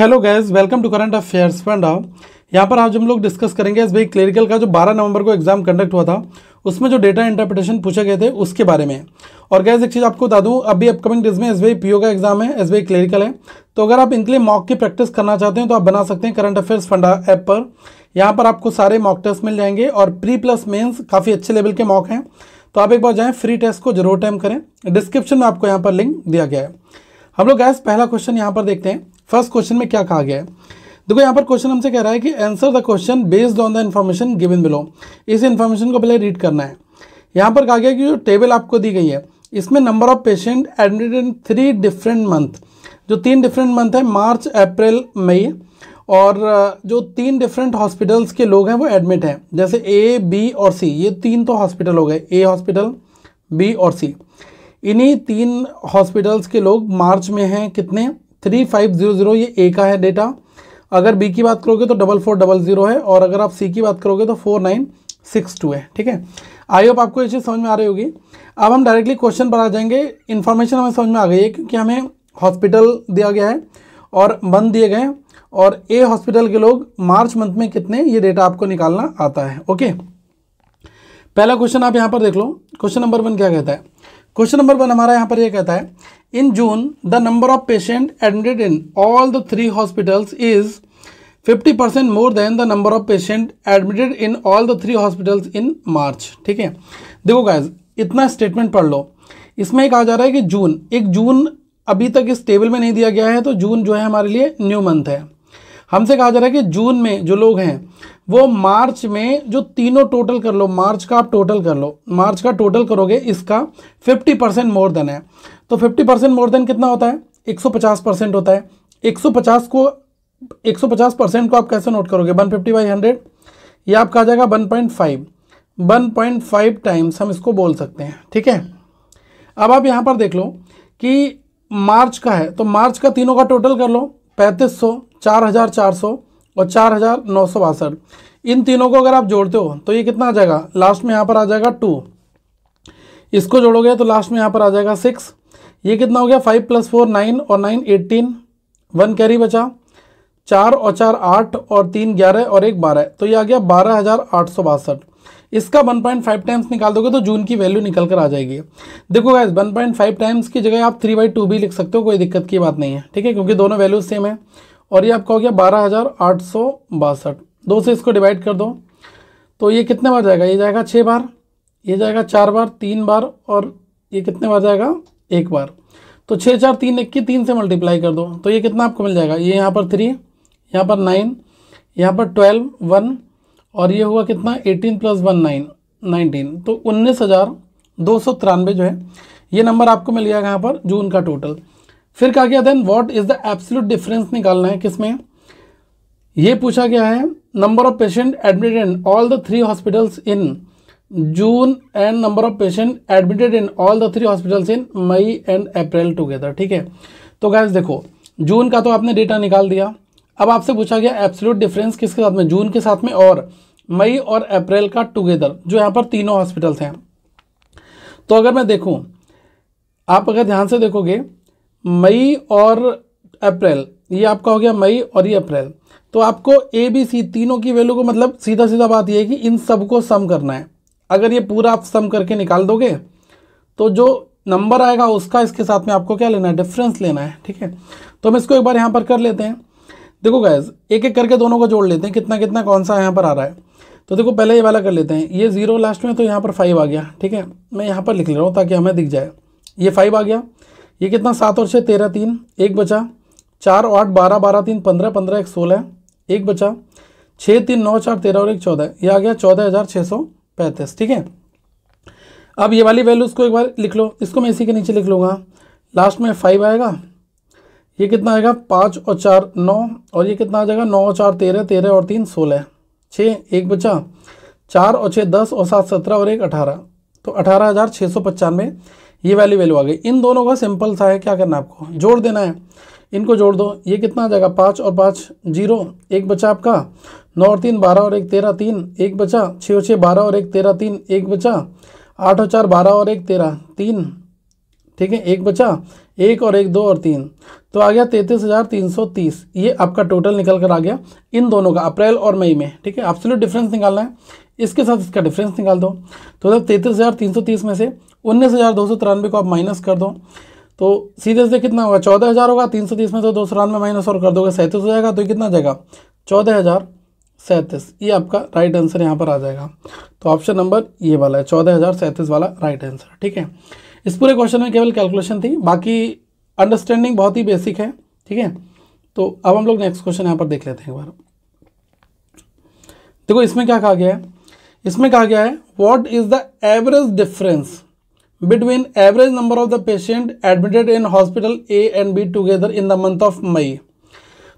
Hello guys welcome to current affairs funda यहाँ पर आज हम लोग डिस्कस करेंगे एस भाई क्लरिकल का जो 12 नवंबर को एग्ज़ाम कंडक्ट हुआ था, उसमें जो डेटा इंटरप्रिटेशन पूछे गए थे, उसके बारे में। और गैस एक चीज़ आपको बता दूँ, अभी अपकमिंग डेज़ में एस बी पीओ का एग्ज़ाम है एस बी क्लरिकल है। तो अगर आप इनके लिए मॉक की प्रैक्टिस करना चाहते हैं तो आप बना सकते हैं करंट अफेयर्स फंडा ऐप पर। यहाँ पर आपको सारे मॉक टेस्ट मिल जाएँगे और प्री प्लस मेन्स काफ़ी अच्छे लेवल के मॉक हैं। तो आप एक बार जाएँ फ्री टेस्ट को ज़रूर टाइम करें। डिस्क्रिप्शन में आपको यहाँ पर लिंक दिया गया है। हम लोग गैस पहला क्वेश्चन यहाँ पर देखते हैं। फ़र्स्ट क्वेश्चन में क्या कहा गया है? देखो, यहाँ पर क्वेश्चन हमसे कह रहा है कि answer the question based on the information given below इस इन्फॉर्मेशन को पहले रीड करना है। यहाँ पर कहा गया कि जो टेबल आपको दी गई है, इसमें number of patient admitted in three different month जो तीन डिफरेंट मंथ है मार्च अप्रैल मई और जो तीन डिफरेंट हॉस्पिटल्स के लोग हैं, वो एडमिट हैं। जैसे ए बी और सी ये तीन तो हॉस्पिटल हो गए। ए हॉस्पिटल बी और सी इन्हीं तीन हॉस्पिटल्स के लोग मार्च में हैं, कितने? थ्री फाइव ज़ीरो ज़ीरो ये ए का है डेटा अगर बी की बात करोगे तो डबल फोर डबल ज़ीरो है और अगर आप सी की बात करोगे तो फोर नाइन सिक्स टू है, ठीक है? आई होप आपको ये चीज़ समझ में आ रही होगी। अब हम डायरेक्टली क्वेश्चन पर आ जाएँगे। इन्फॉर्मेशन हमें समझ में आ गई है क्योंकि हमें हॉस्पिटल दिया गया है और बंद दिए गए और ए हॉस्पिटल के लोग मार्च मंथ में कितने ये डेटा आपको निकालना आता है, ओके? पहला क्वेश्चन आप यहाँ पर देख लो। क्वेश्चन नंबर वन क्या कहता है? क्वेश्चन नंबर वन हमारा यहाँ पर यह कहता है in June the number of patient admitted in all the three hospitals is 50 percent more than the number of patient admitted in all the three hospitals in March ठीक है? देखो guys इतना स्टेटमेंट पढ़ लो। इसमें कहा जा रहा है कि जून एक जून अभी तक इस टेबल में नहीं दिया गया है तो जून जो है हमारे लिए न्यू मंथ है। हमसे कहा जा रहा है कि जून में जो लोग हैं, वो मार्च में जो तीनों टोटल कर लो, मार्च का आप टोटल कर लो, मार्च का टोटल करोगे, इसका 50 परसेंट मोर देन है। तो 50 परसेंट मोर देन कितना होता है? 150 परसेंट होता है। 150 को 150 परसेंट को आप कैसे नोट करोगे? 150 फिफ्टी बाई हंड्रेड? ये आपका आ जाएगा 1.5 1.5 टाइम्स हम इसको बोल सकते हैं, ठीक है? अब आप यहाँ पर देख लो कि मार्च का है तो मार्च का तीनों का टोटल कर लो। पैंतीस सौ, चार हज़ार चार सौ और चार हज़ार नौ सौ बासठ। इन तीनों को अगर आप जोड़ते हो तो ये कितना आ जाएगा? लास्ट में यहाँ पर आ जाएगा टू। इसको जोड़ोगे तो लास्ट में यहाँ पर आ जाएगा सिक्स। ये कितना हो गया? फाइव प्लस फोर, नाइन और नाइन, एटीन। वन कैरी बचा। चार और चार, आठ और तीन, ग्यारह और एक, बारह। तो ये आ गया बारह हज़ार आठ सौ बासठ। इसका 1.5 टाइम्स निकाल दोगे तो जून की वैल्यू निकल कर आ जाएगी। देखो गाइज़ 1.5 टाइम्स की जगह आप थ्री बाई टू भी लिख सकते हो, कोई दिक्कत की बात नहीं है, ठीक है? क्योंकि दोनों वैल्यू सेम है। और ये आपका हो गया बारह हज़ार आठ सौ बासठ। दो से इसको डिवाइड कर दो तो ये कितने बार जाएगा? ये जाएगा छः बार, ये जाएगा चार बार, तीन बार, और ये कितने बार जाएगा? एक बार। तो छः चार, तीन एक की तीन से मल्टीप्लाई कर दो तो ये कितना आपको मिल जाएगा? ये यहाँ पर थ्री यहाँ पर नाइन यहाँ पर ट्वेल्व वन और ये हुआ कितना? Eighteen plus one nine nineteen तो उन्नीस हज़ार दो सौ तिरानवे जो है, ये नंबर आपको मिल गया यहाँ पर, जून का टोटल फिर कहा गया then what is the absolute difference निकालना है किसमें ये पूछा गया है number of patient admitted in all the three hospitals in June and number of patient admitted in all the three hospitals in May and April together ठीक है? तो गैस देखो, जून का तो आपने डेटा निकाल दिया अब आपसे पूछा गया एब्सोल्यूट डिफरेंस किसके साथ में? जून के साथ में और मई और अप्रैल का टुगेदर जो यहाँ पर तीनों हॉस्पिटल्स हैं तो अगर मैं देखूँ, आप अगर ध्यान से देखोगे, मई और अप्रैल, ये आपका हो गया मई और ये अप्रैल। तो आपको ए बी सी तीनों की वैल्यू को मतलब सीधा सीधा बात ये है कि इन सबको सम करना है। अगर ये पूरा आप सम करके निकाल दोगे तो जो नंबर आएगा उसका इसके साथ में आपको क्या लेना है? डिफरेंस लेना है, ठीक है? तो हम इसको एक बार यहाँ पर कर लेते हैं। देखो गैस एक एक करके दोनों को जोड़ लेते हैं कितना कितना कौन सा यहाँ पर आ रहा है। तो देखो, पहले ये वाला कर लेते हैं। ये ज़ीरो लास्ट में तो यहाँ पर फाइव आ गया, ठीक है? मैं यहाँ पर लिख ले रहा हूँ ताकि हमें दिख जाए। ये फाइव आ गया। ये कितना? सात और छः तेरह, तीन, एक बचा। चार, आठ, बारह बारह, तीन, पंद्रह पंद्रह, एक, सोलह, एक बचा। छः तीन, नौ, चार, तेरह और एक, चौदह। ये आ गया चौदह हज़ार छः सौ पैंतीस, ठीक है? अब ये वाली वैल्यूज़ को एक बार लिख लो। इसको मैं इसी के नीचे लिख लूँगा। लास्ट में फाइव आएगा। ये कितना आएगा? पाँच और चार नौ, और ये कितना आ जाएगा? नौ और चार तेरह तेरह और तीन सोलह। छः, एक बचा। चार और छः, दस और सात, सत्रह और एक, अठारह। तो अठारह हज़ार छः सौ पचानवे, ये वाली वैल्यू आ गई। इन दोनों का सिंपल सा है, क्या करना है आपको? जोड़ देना है। इनको जोड़ दो। ये कितना आ जाएगा? पाँच और पाँच, ज़ीरो। एक बचा आपका। नौ और तीन, बारह और एक, तेरह, तीन। एक बचा। छः और छः, बारह और एक, तेरह, तीन। एक बचा। आठ और चार, बारह और एक, तेरह, तीन। ठीक है? एक बचा। एक और एक, दो और तीन। तो आ गया तैंतीस हज़ार तीन सौ तीस। ये आपका टोटल निकल कर आ गया इन दोनों का, अप्रैल और मई में, ठीक है? एब्सोल्यूट डिफरेंस निकालना है। इसके साथ इसका डिफरेंस निकाल दो। तो जब तैंतीस हज़ार तीन सौ तीस में से उन्नीस हज़ार दो सौ तिरानवे को आप माइनस कर दो तो सीधे से कितना होगा? चौदह हज़ार होगा, तीन सौ तीस में से दो सौ तिरानवे माइनस और कर दोगे, सैंतीस हो जाएगा तो कितना जाएगा? चौदह हज़ार सैंतीस। ये आपका राइट आंसर यहाँ पर आ जाएगा। तो ऑप्शन नंबर ये वाला है, चौदह हज़ार सैंतीस वाला राइट आंसर ठीक है? इस पूरे क्वेश्चन में केवल कैलकुलेशन थी, बाकी अंडरस्टैंडिंग बहुत ही बेसिक है, ठीक है? तो अब हम लोग नेक्स्ट क्वेश्चन यहाँ पर देख लेते हैं एक बार। देखो, इसमें क्या कहा गया है? इसमें कहा गया है what is the average difference between average number of the patient admitted in hospital A and B together in the month of May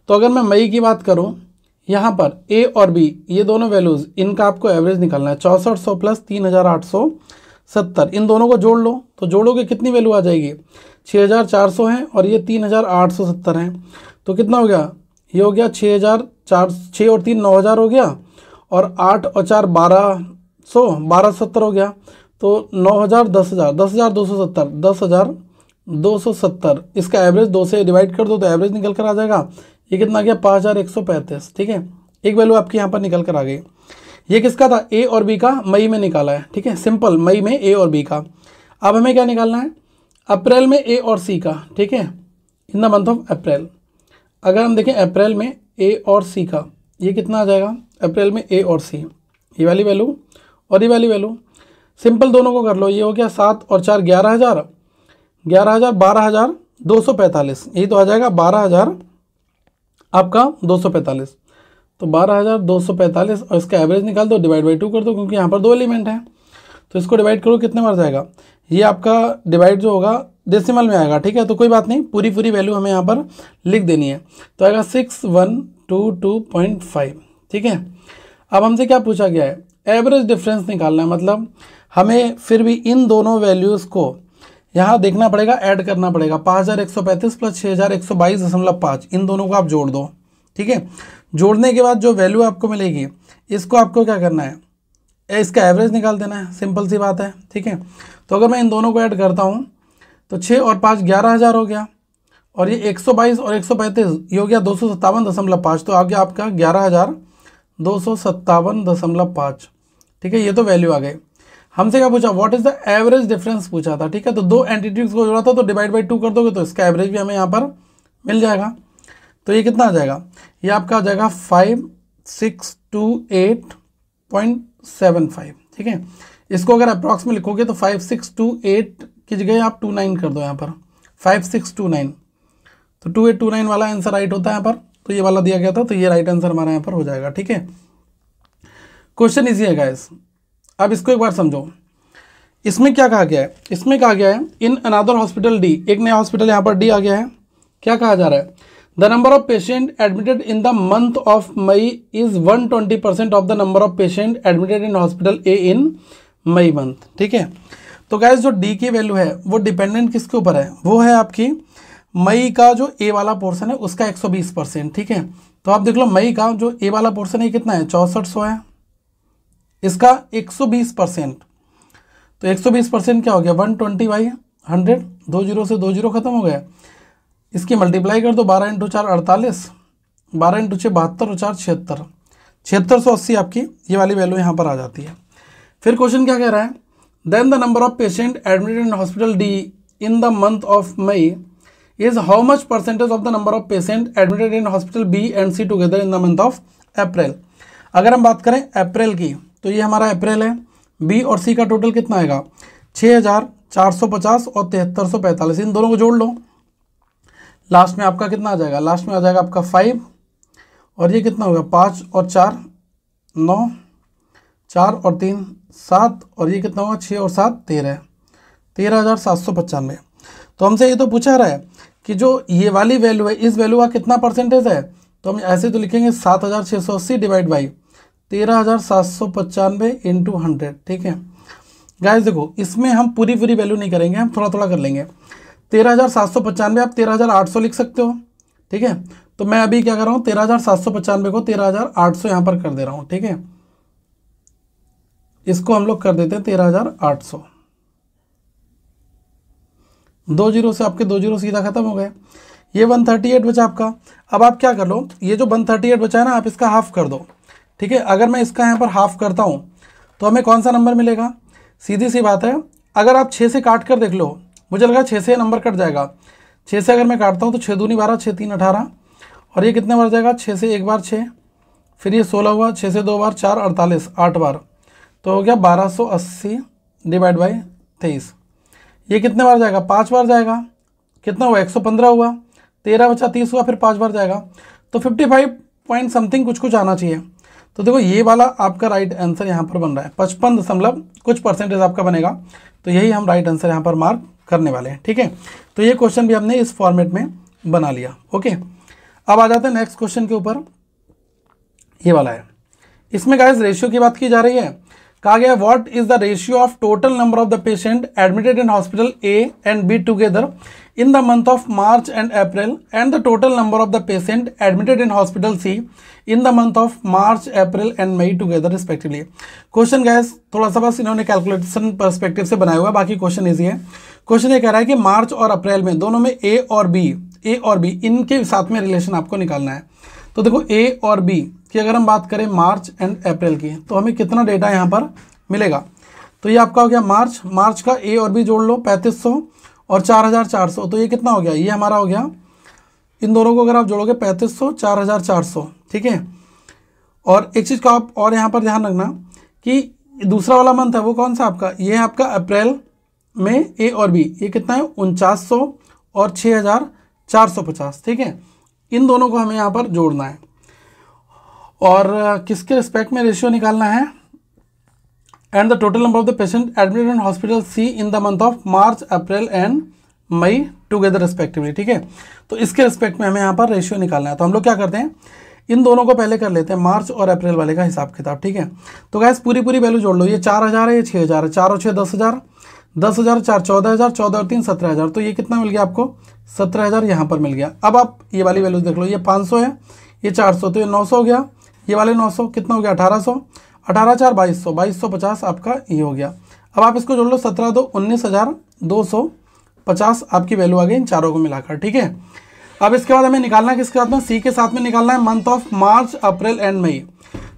तो अगर मैं मई की बात करूँ, यहाँ पर ए और बी ये दोनों वैल्यूज़ इनका आपको एवरेज निकालना है, चौंसठ सौ प्लस तीन हज़ार आठ सौ सत्तर। इन दोनों को जोड़ लो तो जोड़ोगे कितनी वैल्यू आ जाएगी? छः हज़ार चार सौ है और ये तीन हज़ार आठ सौ सत्तर हैं। तो कितना हो गया? ये हो गया छः हज़ार चार छः और तीन नौ हज़ार हो गया और आठ और चार बारह सौ, बारह सत्तर हो गया। तो नौ हज़ार दस हज़ार दस हज़ार दो सौ सत्तर, दस हज़ार दो सौ सत्तर। इसका एवरेज दो से डिवाइड कर दो तो एवरेज निकल कर आ जाएगा। ये कितना आ गया? पाँच हज़ार एक सौ पैंतीस, ठीक है? एक वैल्यू आपकी यहाँ पर निकल कर आ गई। ये किसका था? ए और बी का मई में निकाला है, ठीक है? सिंपल मई में ए और बी का। अब हमें क्या निकालना है? अप्रैल में ए और सी का, ठीक है? In the month of April अगर हम देखें अप्रैल में ए और सी का, ये कितना आ जाएगा? अप्रैल में ए और सी ये वाली वैल्यू और ये वाली वैल्यू सिंपल दोनों को कर लो, ये हो गया सात और चार, ग्यारह हज़ार। ग्यारह हज़ार, बारह हज़ार, दो सौ पैंतालीस। यही तो आ जाएगा बारह हज़ार आपका दो सौ पैंतालीस। तो बारह हज़ार दो सौ पैंतालीस और इसका एवरेज निकाल दो डिवाइड बाई टू कर दो, क्योंकि यहाँ पर दो एलिमेंट हैं। तो इसको डिवाइड करो, कितने बार जाएगा ये आपका डिवाइड जो होगा डेसिमल में आएगा, ठीक है? तो कोई बात नहीं, पूरी पूरी वैल्यू हमें यहाँ पर लिख देनी है। तो आएगा six one two two point five ठीक है? अब हमसे क्या पूछा गया है? एवरेज डिफरेंस निकालना है मतलब हमें फिर भी इन दोनों वैल्यूज़ को यहाँ देखना पड़ेगा ऐड करना पड़ेगा। पाँच हज़ार एक सौ पैंतीस प्लस छः हज़ार एक सौ बाईस दशमलव पाँच, इन दोनों को आप जोड़ दो, ठीक है? जोड़ने के बाद जो वैल्यू आपको मिलेगी, इसको आपको क्या करना है? इसका एवरेज निकाल देना है। सिंपल सी बात है, ठीक है? तो अगर मैं इन दोनों को ऐड करता हूँ तो छः और पाँच ग्यारह हज़ार हो गया। और ये एक सौ बाईस और एक सौ पैंतीस, ये हो गया दो सौ सत्तावन दशमलव पाँच। तो आ गया आपका ग्यारह हज़ार दो सौ सत्तावन दशमलव पाँच। ठीक है, ये तो वैल्यू आ गई। हमसे क्या पूछा? What is the average difference पूछा था, ठीक है? तो दो एंटिटीज को जोड़ा था तो डिवाइड बाई टू कर दोगे तो इसका एवरेज भी हमें यहाँ पर मिल जाएगा। तो ये कितना आ जाएगा? ये आपका आ जाएगा five six two eight point seven five ठीक है? इसको अगर अप्रॉक्स में लिखोगे तो फाइव सिक्स टू एट की जगह आप टू नाइन कर दो यहाँ पर। फाइव सिक्स टू नाइन तो टू एट टू नाइन वाला आंसर राइट होता है यहाँ पर। तो ये वाला दिया गया था तो ये राइट आंसर हमारा यहाँ पर हो जाएगा, ठीक है? क्वेश्चन इजी है गाइस अब इसको एक बार समझो। इसमें क्या कहा गया है? इसमें कहा गया है इन अनादर हॉस्पिटल डी एक नया हॉस्पिटल यहाँ पर डी आ गया है। क्या कहा जा रहा है? The number of patient admitted in the month of May is 120 percent of the number of patient admitted in hospital A in May month ठीक है? तो गैस जो डी की वैल्यू है, वो डिपेंडेंट किसके ऊपर है? वो है आपकी मई का जो ए वाला पोर्सन है, उसका 120 परसेंट ठीक है? तो आप देख लो मई का जो ए वाला पोर्सन है कितना है? चौंसठ सौ है। इसका 120 परसेंट तो 120 परसेंट क्या हो गया? 120 ट्वेंटी बाई हंड्रेड दो ज़ीरो से दो ज़ीरो खत्म हो गया। इसकी मल्टीप्लाई कर दो बारह इंटू चार अड़तालीस, बारह इंटू छः बहत्तर और चार छिहत्तर। छिहत्तर सौ अस्सी आपकी ये वाली वैल्यू यहाँ पर आ जाती है। फिर क्वेश्चन क्या कह रहा है? Then the number of patient admitted in hospital D in the month of May is how much percentage of the number of patient admitted in hospital B and C together in the month of April अगर हम बात करें अप्रैल की तो ये हमारा अप्रैल है। B और सी का टोटल कितना आएगा? छः हज़ार चार सौ पचास और तिहत्तर सौ पैंतालीस। इन दोनों को जोड़ लो। लास्ट में आपका कितना आ जाएगा? लास्ट में आ जाएगा आपका फाइव और ये कितना होगा? पाँच और चार, नौ, चार और तीन, सात, और ये कितना होगा? छः और सात, तेरह। तेरह हज़ार सात सौ पचानवे। तो हमसे ये तो पूछा रहा है कि जो ये वाली वैल्यू है, इस वैल्यू का कितना परसेंटेज है? तो हम ऐसे तो लिखेंगे सात हज़ार छः सौ अस्सी डिवाइड बाई तेरह हज़ार सात सौ पचानवे इंटू हंड्रेड ठीक है? गाइस देखो, इसमें हम पूरी पूरी वैल्यू नहीं करेंगे, हम थोड़ा थोड़ा कर लेंगे। तेरह हज़ार सात सौ पचानवे, आप तेरह हज़ार आठ सौ लिख सकते हो, ठीक है? तो मैं अभी क्या कर रहा हूँ, तेरह हज़ार सात सौ पचानवे को तेरह हज़ार आठ सौ यहाँ पर कर दे रहा हूँ, ठीक है? इसको हम लोग कर देते हैं तेरह हज़ार आठ सौ। दो ज़ीरो से आपके दो ज़ीरो सीधा खत्म हो गए। ये वन थर्टी एट बचा आपका। अब आप क्या कर लो, ये जो वन थर्टी एट बचा है ना, आप इसका हाफ़ कर दो, ठीक है? अगर मैं इसका यहाँ पर हाफ़ करता हूँ तो हमें कौन सा नंबर मिलेगा? सीधी सी बात है, अगर आप छः से काट कर देख लो मुझे लगा छः से नंबर कट जाएगा। छः से अगर मैं काटता हूँ तो छः दूनी बारह छः तीन अठारह। और ये कितने बार जाएगा? छः से एक बार छः फिर ये सोलह हुआ छः से दो बार चार, अड़तालीस, आठ बार। तो हो गया बारह सौ अस्सी डिवाइड बाई तेईस। ये कितने बार जाएगा? पाँच बार जाएगा। कितना हुआ? एक सौ पंद्रह हुआ। तेरह बचा तीस हुआ, फिर पाँच बार जाएगा। तो फिफ्टी फाइव पॉइंट समथिंग कुछ कुछ आना चाहिए। तो देखो, ये वाला आपका राइट आंसर यहाँ पर बन रहा है। पचपन दशमलव कुछ परसेंटेज आपका बनेगा। तो यही हम राइट आंसर यहाँ पर मार्क करने वाले हैं, ठीक है? तो ये क्वेश्चन भी हमने इस फॉर्मेट में बना लिया, ओके? अब आ जाते हैं नेक्स्ट क्वेश्चन के ऊपर। ये वाला है। इसमें गाइस रेशियो की बात की जा रही है। कहा गया what is the ratio of total number of the patient admitted in hospital A and B together in the month of March and April and the total number of the patient admitted in hospital C in the month of March April and May together respectively question guys थोड़ा सा बस इन्होंने calculation perspective से बनाया हुआ बाकी question easy है। Question ये कह रहा है कि मार्च और अप्रैल में दोनों में ए और बी ए और बी इनके साथ में रिलेशन आपको निकालना है। तो देखो ए और बी की अगर हम बात करें मार्च एंड अप्रैल की तो हमें कितना डेटा यहाँ पर मिलेगा? तो ये आपका हो गया मार्च। मार्च का ए और बी जोड़ लो, पैंतीस सौ और चार हज़ार चार सौ। तो ये कितना हो गया? ये हमारा हो गया, इन दोनों को अगर आप जोड़ोगे पैंतीस सौ, चार हज़ार चार सौ, ठीक है? और एक चीज़ का आप और यहाँ पर ध्यान रखना कि दूसरा वाला मंथ है, वो कौन सा आपका? ये है आपका अप्रैल में ए और बी ये कितना है? उनचास सौ और छः हज़ार चार सौ पचास, ठीक है? इन दोनों को हमें यहाँ पर जोड़ना है। और किसके रिस्पेक्ट में रेशियो निकालना है? And the total number of the patient admitted in hospital C in the month of March April and May together respectively ठीक है? तो इसके रिस्पेक्ट में हमें यहाँ पर रेशियो निकालना है। तो हम लोग क्या करते हैं? इन दोनों को पहले कर लेते हैं मार्च और अप्रैल वाले का हिसाब किताब ठीक है? तो गैस पूरी पूरी वैल्यू जोड़ लो। ये चार हज़ार है, ये छः हज़ार है, चार और छः दस हज़ार। दस हज़ार चार, चौदह हज़ार, चौदह और तीन, सत्रह हज़ार। तो ये कितना मिल गया आपको? सत्रह हज़ार यहाँ पर मिल गया। अब आप ये वाली वैल्यू देख लो, ये पाँच सौ है, ये चार सौ तो ये नौ सौ हो गया। ये वाले नौ सौ कितना हो गया? अठारह सौ। अठारह चार, बाईस सौ। बाईस सौ पचास आपका ये हो गया। अब आप इसको जोड़ लो, सत्रह दो, उन्नीस हज़ार दो सौ पचास आपकी वैल्यू आ गई इन चारों को मिलाकर, ठीक है? अब इसके बाद हमें निकालना है किसके साथ में? सी के साथ में निकालना है month of March April and May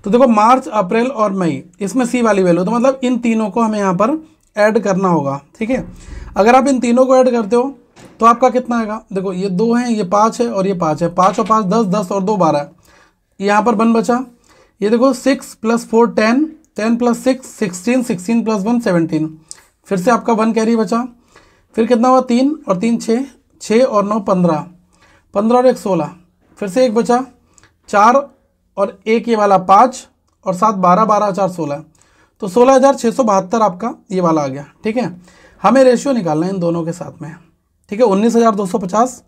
तो देखो मार्च अप्रैल और मई इसमें सी वाली वैल्यू तो मतलब इन तीनों को हमें यहाँ पर ऐड करना होगा, ठीक है? अगर आप इन तीनों को ऐड करते हो तो आपका कितना आएगा? देखो, ये दो हैं, ये पाँच है और ये पाँच है। पाँच और पाँच, दस दस और दो, बारह। यहाँ पर वन बचा। ये देखो six plus four ten ten plus six sixteen sixteen plus one seventeen फिर से आपका वन कैरी बचा। फिर कितना हुआ? तीन और तीन छः छः और नौ, पंद्रह। पंद्रह और एक, सोलह। फिर से एक बचा। चार और एक, ये वाला पाँच। और सात, बारह बारह, चार, सोलह। तो सोलह हज़ार छः सौ बहत्तर आपका ये वाला आ गया, ठीक है? हमें रेशियो निकालना है इन दोनों के साथ में, ठीक है? उन्नीस हज़ार दो सौ पचास,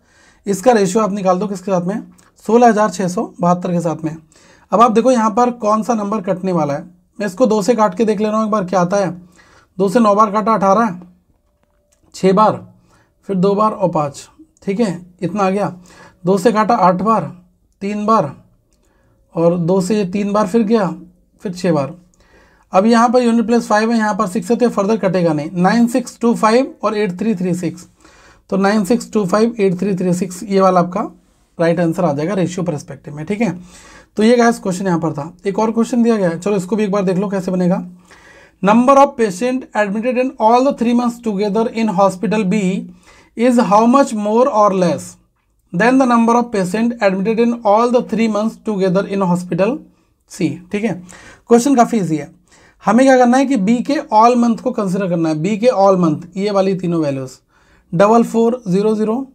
इसका रेशियो आप निकाल दो, किसके साथ में? सोलह हज़ार छः सौ बहत्तर के साथ में। अब आप देखो यहाँ पर कौन सा नंबर कटने वाला है। मैं इसको दो से काट के देख ले रहा हूँ, एक बार क्या आता है। दो से नौ बार काटा, अठारह छः बार, फिर दो बार और पाँच, ठीक है? इतना आ गया। दो से काटा, आठ बार, तीन बार, और दो से तीन बार फिर गया, फिर छः बार। अब यहाँ पर यूनिट प्लस फाइव है, यहाँ पर सिक्स है तो फर्दर कटेगा नहीं। नाइन सिक्स टू फाइव और एट थ्री थ्री सिक्स तो nine six two five eight three three six ये वाला आपका राइट आंसर आ जाएगा रेशियो परस्पेक्टिव में, ठीक है? तो ये गैस क्वेश्चन यहाँ पर था। एक और क्वेश्चन दिया गया है। चलो इसको भी एक बार देख लो कैसे बनेगा। Number of patient admitted in all the three months together in hospital B is how much more और less than the number of patient admitted in all the three months together in hospital C ठीक है? Question काफ़ी easy है। हमें क्या करना है कि बी के ऑल मंथ को कंसिडर करना है। बी के ऑल मंथ ये वाली तीनों values double four zero zero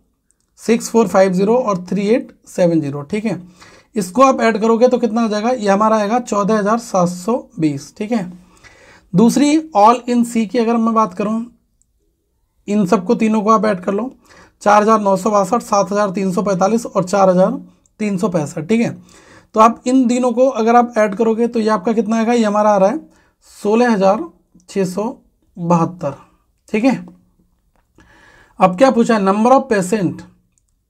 six four five zero और थ्री एट सेवन ज़ीरो ठीक है? इसको आप ऐड करोगे तो कितना आ जाएगा? ये हमारा आएगा चौदह हज़ार सात सौ बीस, ठीक है? दूसरी ऑल इन सी की अगर मैं बात करूँ, इन सबको तीनों को आप ऐड कर लो। चार हज़ार नौ सौ बासठ, सात हज़ार तीन सौ पैंतालीस और चार हज़ार तीन सौ पैंसठ, ठीक है? तो आप इन तीनों को अगर आप ऐड करोगे तो ये आपका कितना आएगा? ये हमारा आ रहा है सोलह हज़ार सौ बहत्तर। ठीक है? अब क्या पूछा है? Number of patient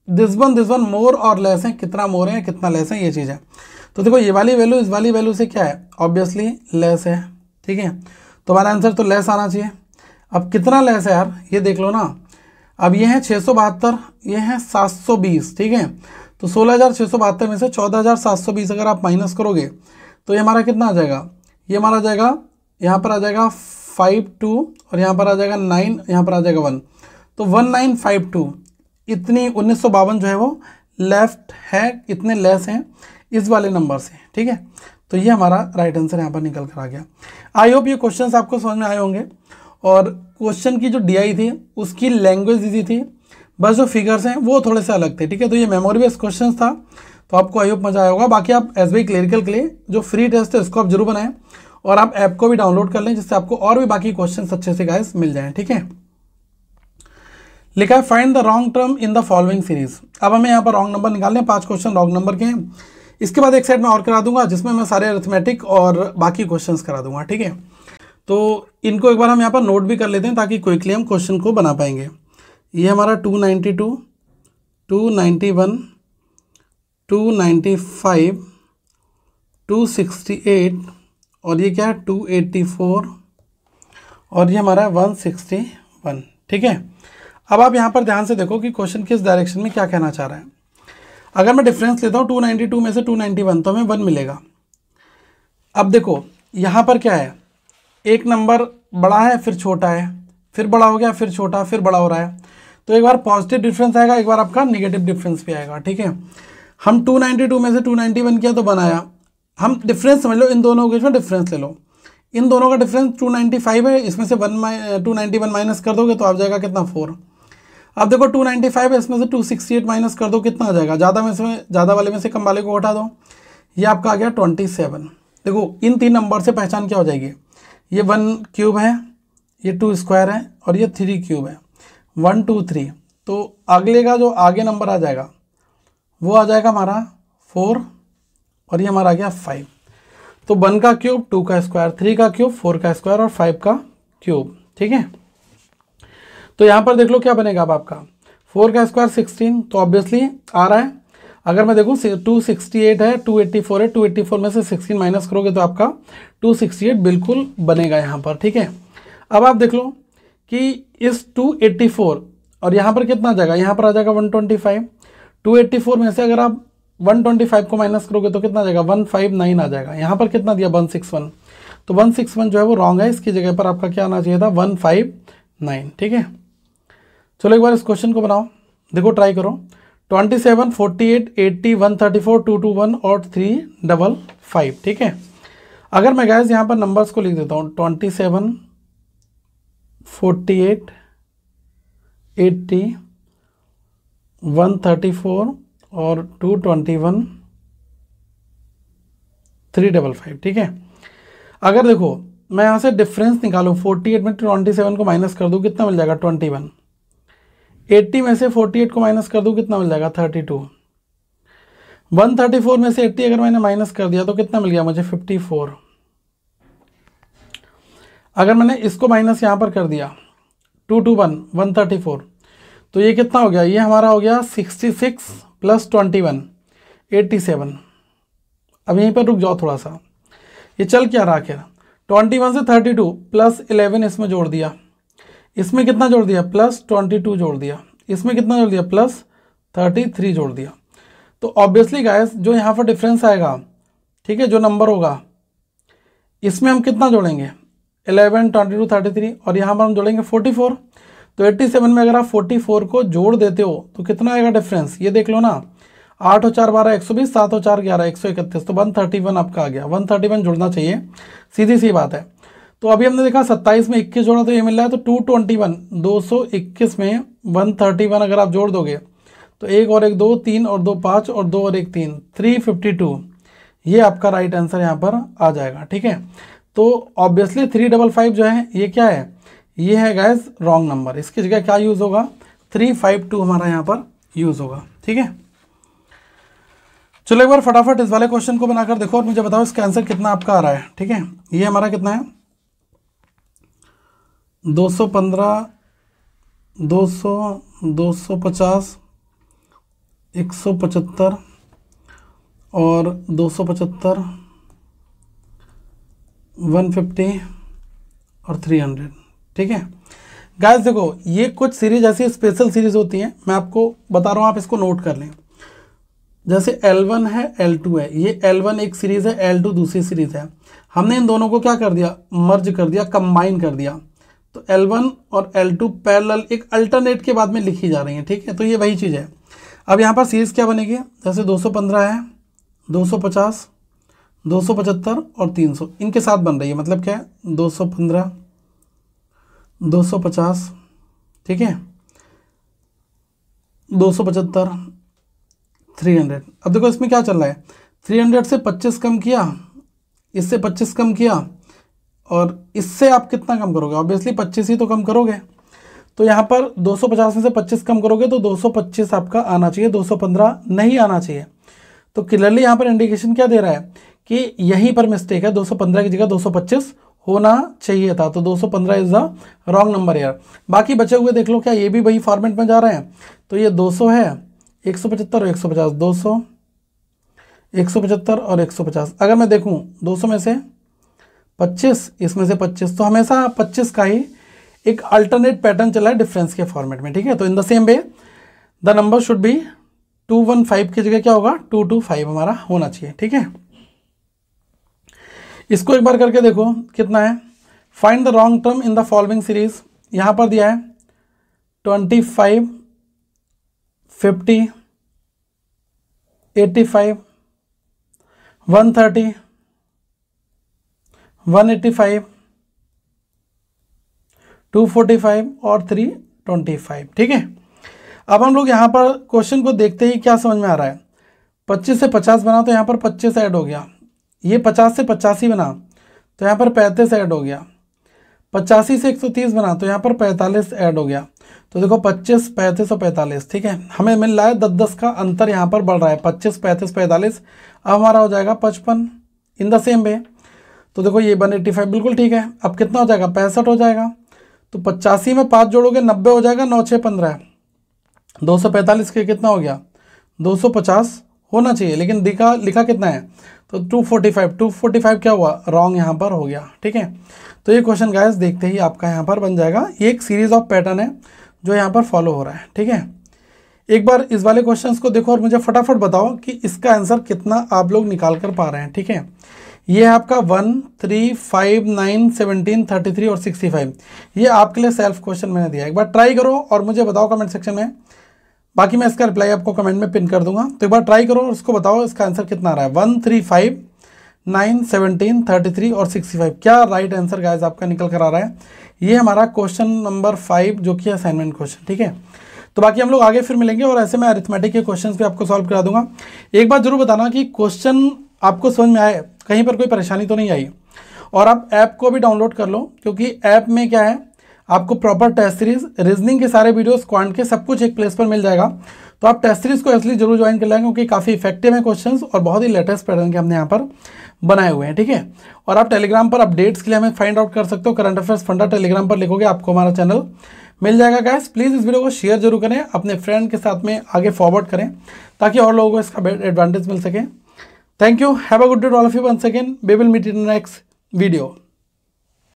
this one this one more और लेस है। कितना मोर है, कितना लेस है, ये चीज़ है। तो देखो, ये वाली वैल्यू इस वाली वैल्यू से क्या है? ऑब्वियसली लेस है। ठीक है? तो हमारा आंसर तो लेस आना चाहिए। अब कितना लेस है यार? ये देख लो ना। अब ये है छः सौ बहत्तर, ये है सात सौ बीस। ठीक है? तो सोलह हज़ार छः सौ बहत्तर में से चौदह हज़ार सात सौ बीस अगर आप माइनस करोगे तो ये हमारा कितना आ जाएगा? ये हमारा आ जाएगा, यहाँ पर आ जाएगा फाइव टू और यहाँ पर आ जाएगा नाइन यहाँ पर आ जाएगा वन तो वन नाइन फाइव टू इतनी उन्नीस सौ बावन जो है वो लेफ़्ट है, इतने लेस हैं इस वाले नंबर से, ठीक है? तो ये हमारा राइट आंसर यहाँ पर निकल कर आ गया। आई होप ये क्वेश्चन आपको समझ में आए होंगे। और क्वेश्चन की जो डीआई थी, उसकी लैंग्वेज ईजी थी, बस जो फिगर्स हैं वो थोड़े से अलग थे, ठीक है? तो ये मेमोरी बेस्ड क्वेश्चन था। तो आपको आई होप मज़ा आया होगा। बाकी आप एस बी क्लियरिकल के लिए जो फ्री टेस्ट है, उसको आप ज़रूर बनाएँ और आप ऐप को भी डाउनलोड कर लें, जिससे आपको और भी बाकी क्वेश्चन अच्छे से गाइस मिल जाएँ, ठीक है? लिखा है find the wrong term in the following series अब हमें यहाँ पर रॉन्ग नंबर निकालने पाँच क्वेश्चन रॉन्ग नंबर के हैं। इसके बाद एक साइड में और करा दूँगा, जिसमें मैं सारे अर्थमेटिक और बाकी क्वेश्चन करा दूँगा, ठीक है? तो इनको एक बार हम यहाँ पर नोट भी कर लेते हैं, ताकि क्विकली हम क्वेश्चन को बना पाएँगे। ये हमारा two ninety two two ninety one two ninety five, two sixty eight और ये क्या है? टू एट्टी फोर और ये हमारा है वन सिक्सटी वन। ठीक है? अब आप यहाँ पर ध्यान से देखो कि क्वेश्चन किस डायरेक्शन में क्या कहना चाह रहा है। अगर मैं डिफरेंस लेता हूँ, टू नाइन्टी टू में से टू नाइन्टी वन तो हमें वन मिलेगा। अब देखो, यहाँ पर क्या है? एक नंबर बड़ा है, फिर छोटा है। फिर बड़ा हो गया, फिर छोटा, फिर बड़ा हो रहा है। तो एक बार पॉजिटिव डिफरेंस आएगा, एक बार आपका नेगेटिव डिफरेंस भी आएगा। ठीक है? हम 292 में से 291 किया तो बनाया। हम डिफरेंस समझ लो, इन दोनों के इसमें डिफरेंस ले लो। इन दोनों का डिफरेंस 295 है, इसमें से one two ninety one minus कर दोगे तो आ जाएगा कितना? फोर अब देखो 295 है, इसमें से 268 माइनस कर दो, कितना आ जाएगा? ज़्यादा में से, ज़्यादा वाले में से कम वाले को हटा दो। ये आपका आ गया 27 देखो, इन तीन नंबर से पहचान क्या हो जाएगी? ये वन क्यूब है, ये टू स्क्वायर है, और ये थ्री क्यूब है। वन टू थ्री तो अगले का जो आगे नंबर आ जाएगा वो आ जाएगा हमारा फोर और ये हमारा आ गया फाइव। तो वन का क्यूब, टू का स्क्वायर, थ्री का क्यूब, फोर का स्क्वायर और फाइव का क्यूब, ठीक है? तो यहाँ पर देख लो क्या बनेगा अब आपका। फोर का स्क्वायर सिक्सटीन तो ऑब्वियसली आ रहा है। अगर मैं देखूँ टू सिक्सटी एट है टू एट्टी फोर है टू एट्टी फोर में से सिक्सटीन माइनस करोगे तो आपका टू सिक्सटी एट बिल्कुल बनेगा यहाँ पर, ठीक है? अब आप देख लो कि इस टू एट्टी फोर और यहाँ पर कितना आ जाएगा? यहाँ पर आ जाएगा one twenty five two eighty four में से अगर आप वन ट्वेंटी फाइव को माइनस करोगे तो कितना आ जाएगा? वन फाइव नाइन आ जाएगा। यहाँ पर कितना दिया? One six one. तो वन सिक्स वन जो है वो रॉन्ग है। इसकी जगह पर आपका क्या आना चाहिए था? One five nine. ठीक है? चलो एक बार इस क्वेश्चन को बनाओ। देखो ट्राई करो। Twenty seven forty eight eighty one thirty four two two one और थ्री डबल फाइव ठीक है? अगर मैं गैस यहाँ पर नंबर्स को लिख देता हूँ twenty seven forty eight eighty one thirty four और two twenty one, three double five, ठीक है? अगर देखो, मैं यहाँ से डिफरेंस निकालूँ, फोर्टी एट में ट्वेंटी सेवन को माइनस कर दूँ, कितना मिल जाएगा? Twenty one. एट्टी में से फोर्टी एट को माइनस कर दूँ, कितना मिल जाएगा? Thirty two. One thirty four में से एट्टी अगर मैंने माइनस कर दिया तो कितना मिल गया मुझे? Fifty four. अगर मैंने इसको माइनस यहाँ पर कर दिया, two two one one thirty four तो ये कितना हो गया? ये हमारा हो गया sixty six plus twenty one eighty seven अब यहीं पर रुक जाओ थोड़ा सा। ये चल क्या रहा आखिर? ट्वेंटी वन से थर्टी टू प्लस इलेवन इसमें जोड़ दिया। इसमें कितना जोड़ दिया? प्लस ट्वेंटी टू जोड़ दिया। इसमें कितना जोड़ दिया? प्लस थर्टी थ्री जोड़ दिया। तो ऑब्वियसली गायस जो यहाँ पर डिफरेंस आएगा, ठीक है, जो नंबर होगा, इसमें हम कितना जोड़ेंगे? Eleven twenty two thirty three और यहाँ पर हम जोड़ेंगे फोर्टी फोर तो एट्टी सेवन में अगर आप फोर्टी फोर को जोड़ देते हो तो कितना आएगा डिफरेंस ये देख लो ना। आठ और चार बारह, एक सौ बीस, सात और चार ग्यारह, एक सौ इकतीस। तो वन थर्टी वन आपका आ गया। वन थर्टी वन जुड़ना चाहिए। सीधी सी बात है। तो अभी हमने देखा सत्ताईस में इक्कीस जोड़ा तो ये मिल रहा है तो टू ट्वेंटी वन दो सौ इक्कीस में वन थर्टी वन अगर आप जोड़ दोगे तो एक और एक दो, तीन और दो पाँच और दो और एक तीन थ्री फिफ्टी टू ये आपका राइट आंसर यहाँ पर आ जाएगा, ठीक है? तो ऑब्वियसली थ्री डबल फाइव जो है, ये क्या है? ये है गैस रॉन्ग नंबर इसकी जगह क्या यूज़ होगा? थ्री फाइव टू हमारा यहाँ पर यूज़ होगा, ठीक है? चलो एक बार फटाफट इस वाले क्वेश्चन को बनाकर देखो और मुझे बताओ इसका आंसर कितना आपका आ रहा है, ठीक है? ये हमारा कितना है? दो सौ पंद्रह, दो सौ दो सौ पचास, एक सौ पचहत्तर और दो सौ पचहत्तर वन फिफ्टी और थ्री हंड्रेड ठीक है? गाइस देखो, ये कुछ सीरीज़ ऐसी स्पेशल सीरीज़ होती हैं, मैं आपको बता रहा हूँ, आप इसको नोट कर लें। जैसे L1 है L2 है, ये L1 एक सीरीज़ है L2 दूसरी सीरीज़ है। हमने इन दोनों को क्या कर दिया? मर्ज कर दिया कंबाइन कर दिया। तो L1 और L2 पैरेलल एक अल्टरनेट के बाद में लिखी जा रही है, ठीक है? तो ये वही चीज़ है। अब यहाँ पर सीरीज़ क्या बनेगी? जैसे 215 है 250 275 और 300 इनके साथ बन रही है मतलब क्या है? 215 250 ठीक है? 275 300 अब देखो इसमें क्या चल रहा है? 300 से 25 कम किया, इससे 25 कम किया, और इससे आप कितना कम करोगे? ऑब्वियसली 25 ही तो कम करोगे। तो यहाँ पर 250 में से 25 कम करोगे तो 225 आपका आना चाहिए 215 नहीं आना चाहिए। तो क्लियरली यहाँ पर इंडिकेशन क्या दे रहा है कि यहीं पर मिस्टेक है 215 की जगह 225 होना चाहिए था। तो 215 इज़ द रॉन्ग नंबर यार बाकी बचे हुए देख लो क्या ये भी वही फॉर्मेट में जा रहे हैं। तो ये 200 है, एक सौ पचहत्तर और एक सौ पचास। दो सौ, एक सौ पचहत्तर और एक सौ पचास। अगर मैं देखूँ, दो सौ में से पच्चीस, इसमें से पच्चीस। तो हमेशा पच्चीस का ही एक अल्टरनेट पैटर्न चला है डिफरेंस के फॉर्मेट में, ठीक है? तो in the same way the number should be two one five की जगह क्या होगा? टू टू फाइव हमारा होना चाहिए, ठीक है? इसको एक बार करके देखो, कितना है? Find the wrong term in the following series यहाँ पर दिया है twenty five fifty eighty five one thirty one eighty five two forty five और थ्री ट्वेंटी फाइव ठीक है? अब हम लोग यहाँ पर क्वेश्चन को देखते ही क्या समझ में आ रहा है? पच्चीस से पचास बना तो यहाँ पर पच्चीस ऐड हो गया। ये पचास से पचासी बना तो यहाँ पर पैंतीस ऐड हो गया। पचासी से एक सौ तीस बना तो यहाँ पर पैंतालीस ऐड हो गया। तो देखो पच्चीस, पैंतीस और पैंतालीस, ठीक है? हमें मिल रहा है दस दस का अंतर यहाँ पर बढ़ रहा है। पच्चीस, पैंतीस, पैंतालीस, अब हमारा हो जाएगा पचपन, इन द सेम वे। तो देखो ये वन एट्टी फाइव, बिल्कुल ठीक है। अब कितना हो जाएगा? पैंसठ हो जाएगा। तो पचासी में पाँच जोड़ोगे, नब्बे हो जाएगा, नौ, छः, पंद्रह। दो सौ पैंतालीस के कितना हो गया? दो सौ पचास होना चाहिए, लेकिन दिखा, लिखा कितना है? तो 245 245 क्या हुआ? रॉन्ग यहाँ पर हो गया, ठीक है? तो ये क्वेश्चन गाइस देखते ही आपका यहाँ पर बन जाएगा। ये एक सीरीज़ ऑफ़ पैटर्न है जो यहाँ पर फॉलो हो रहा है, ठीक है? एक बार इस वाले क्वेश्चंस को देखो और मुझे फटाफट बताओ कि इसका आंसर कितना आप लोग निकाल कर पा रहे हैं, ठीक है? ये है आपका one three five nine seventeen thirty three और सिक्सटी फाइव ये आपके लिए सेल्फ क्वेश्चन मैंने दिया एक बार ट्राई करो और मुझे बताओ कमेंट सेक्शन में बाकी मैं इसका रिप्लाई आपको कमेंट में पिन कर दूँगा। तो एक बार ट्राई करो और उसको बताओ, इसका आंसर कितना आ रहा है? One three five nine seventeen thirty three और सिक्सटी फाइव क्या राइट आंसर गाइज़ आपका निकल कर आ रहा है? ये हमारा क्वेश्चन नंबर फाइव जो कि असाइनमेंट क्वेश्चन ठीक है? तो बाकी हम लोग आगे फिर मिलेंगे और ऐसे मैं अरिथमेटिक के क्वेश्चन भी आपको सॉल्व करा दूँगा। एक बात ज़रूर बताना कि क्वेश्चन आपको समझ में आए, कहीं पर कोई परेशानी तो नहीं आई? और आप ऐप को भी डाउनलोड कर लो, क्योंकि ऐप में क्या है आपको प्रॉपर टेस्ट सीरीज़ रीजनिंग के सारे वीडियोस क्वांट के सब कुछ एक प्लेस पर मिल जाएगा। तो आप टेस्ट सीरीज़ को इसलिए ज़रूर ज्वाइन कर लेंगे क्योंकि काफ़ी इफ़ेक्टिव है क्वेश्चंस और बहुत ही लेटेस्ट पैटर्न के हमने यहाँ पर बनाए हुए हैं, ठीक है? और आप टेलीग्राम पर अपडेट्स के लिए हमें फाइंड आउट कर सकते हो। करंट अफेयर्स फंडा टेलीग्राम पर लिखोगे आपको हमारा चैनल मिल जाएगा गैस प्लीज़ इस वीडियो को शेयर ज़रूर करें, अपने फ्रेंड के साथ में आगे फॉरवर्ड करें, ताकि और लोगों को इसका एडवांटेज मिल सके। Thank you have a good day all of you one second we will meet in next video